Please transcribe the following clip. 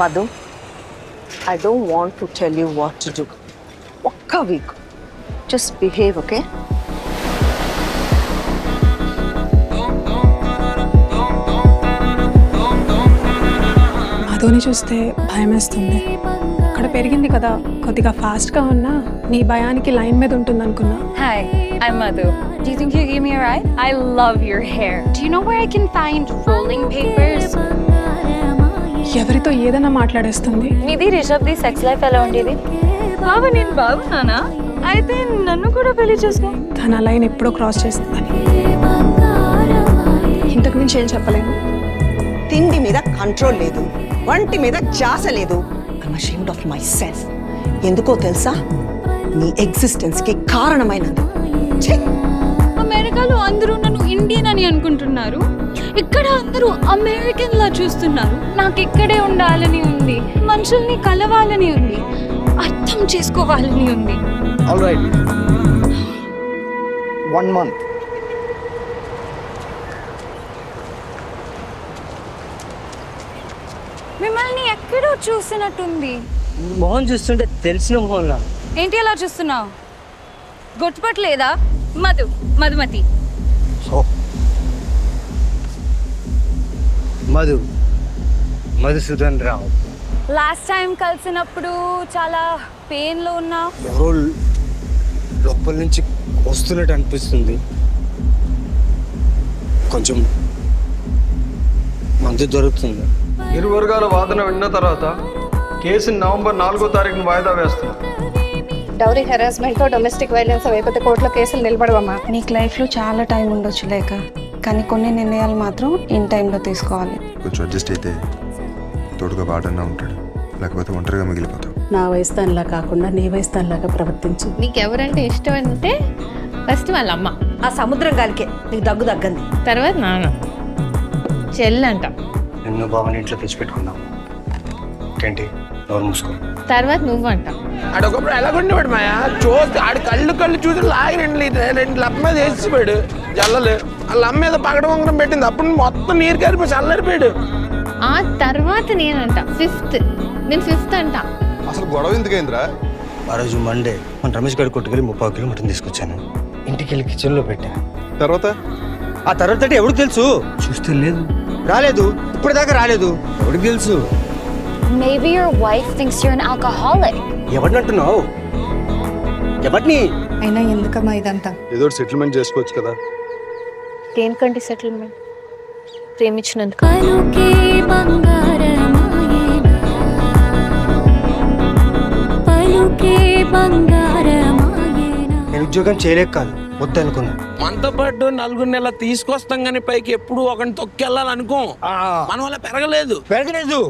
Madhu I don't want to tell you what to do ఒక్క week just behave okay మధుని చూస్తే భయమేస్తుంది అక్కడ పెరిగింది కదా కొద్దిగా ఫాస్ట్గా ఉన్నా నీ భయానికి లైన్ మీద ఉంటుంది అనుకున్నా hi I Madhu Do you think you give me a ride? I love your hair. Do you know where I can find rolling papers? ఎవరితో ఏదైనా మాట్లాడేస్తుంది. మీది రిషబ్ది సెక్స్ లైఫ్ ఎలా ఉండేది? బాబా నేను? బాగున్నానా అయితే నన్ను కూడా పెళ్ళి చేసుకో. తన లైన్ ఎప్పుడో క్రాస్ చేస్తుందని. ఇంతకు మించి ఏం చెప్పలేను. తిండి మీద కంట్రోల్ లేదు. వంటి మీద ధ్యాస లేదు. I'm ashamed of myself ఎందుకో తెలుసా? నీ ఎగ్జిస్టెన్స్కి కారణమైనది! అమెరికాలో అందరూ ఇండియన్ అని అనుకుంటున్నారు. ఇక్కడ అందరూ అమెరికన్ లా చూస్తున్నారు. నాకు ఇక్కడే ఉండాలని ఉంది. మనుషుల్ని కలవాలని ఉంది. అర్థం చేసుకోవాలని ఉంది. ఆల్ రైట్ వన్ మంత్ మిమ్మల్ని ఎక్కడో చూసినట్టుంది. మొహం చూస్తుంటే తెలిసిన మొహం రా. ఏంటి అలా చూస్తున్నావు? గుర్తుపట్టలేదా? మధు మధుమతి. మధు. మధుసూదన్ రావు. లాస్ట్ టైం కలిసినప్పుడు చాలా పెయిన్లో ఉన్నావు ఎవరో లోపల నుంచి వస్తున్నట్టు అనిపిస్తుంది. కొంచెం మందు దొరుకుతుంది. ఇరు వర్గాల వాదన విన్న తర్వాత కేసుని నవంబర్ నాలుగో తారీఖున వాయిదా వేస్తున్నాం డౌరీ హెరాస్మెంట్ డొమెస్టిక్ వైలెన్స్ అయిపోతే కోర్టులో కేసులు నిలబడవమ్మా. నీకు లైఫ్లో చాలా టైం ఉండొచ్చు లేక కానీ కొన్ని నిర్ణయాలు మాత్రం ఇన్ టైంలో తీసుకోవాలి. కొంచెం అడ్జస్ట్ అయితే తోడుగా వాడన్నా ఉంటాడు. లేకపోతే ఒంటరిగా మిగిలిపోతావు. నా వయసు దానిలా కాకుండా నీ వయసు దానిలాగా ప్రవర్తించు. నీకు ఎవరంటే ఇష్టం అంటే ఫస్ట్ వాళ్ళ అమ్మ ఆ సముద్రం గాలికే నీకు దగ్గు తగ్గంది. తర్వాత నాన్న. చెల్లంట. నిన్ను బావని ఇంట్లో తెచ్చిపెట్టుకున్నాం ఏంటి? నోరు మూసుకో. తర్వాత నువ్వంట ఆడొకప్పుడు ఎలాగుండేవాడు మాయా? చూస్తే ఆడి కళ్ళు కళ్ళు చూసి లాగి రెండు రెండు లప్ప మీద వేసిపోయాడు జల్లలు. వాళ్ళ అమ్మ మీద పగడ వంగడం పెట్టింది. అప్పుడు మొత్తం నీరు కారిపోయి చల్లరిపోయాడు. ఆ తర్వాత నేనంట. ఫిఫ్త్. నేను ఫిఫ్త్ అంట. అసలు గొడవ ఎందుకైందిరా? ఆ రోజు మండే మన రమేష్ గారి కొట్టుకెళ్ళి ముప్పై కిలో మటన్ తీసుకొచ్చాను. ఇంటికి వెళ్ళి కిచెన్లో పెట్టా. తర్వాత? ఆ తర్వాత ఎవరికి తెలుసు? చూస్తే లేదు. రాలేదు. ఇప్పుడు దాకా రాలేదు. ఎవరికి తెలుసు? Maybe your wife thinks you're an alcoholic. ఎవరిని అంటున్నావు ఎవరిని? అయినా ఎందుకమ్మా ఇదంతా? ఏదో సెటిల్మెంట్ చేసుకోవచ్చు కదా. దేనికంటే సెటిల్మెంట్ ప్రేమించినందుకు. నేను ఉద్యోగం చేయలేక కాదు వద్దు అనుకున్నా. మనతో పాటు నలుగురు నెల తీసుకొస్తాం కానీ పైకి ఎప్పుడు ఒకరిని తొక్కెళ్ళాలనుకో మన వల్ల పెరగలేదు. పెరగలేదు.